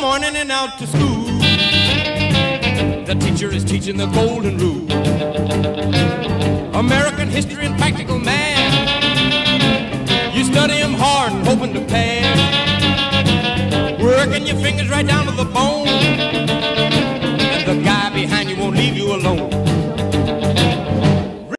morning and out to school. The teacher is teaching the golden rule. American history and practical math. You study them hard and hoping to pass. Working your fingers right down to the bone. And the guy behind you won't leave you alone.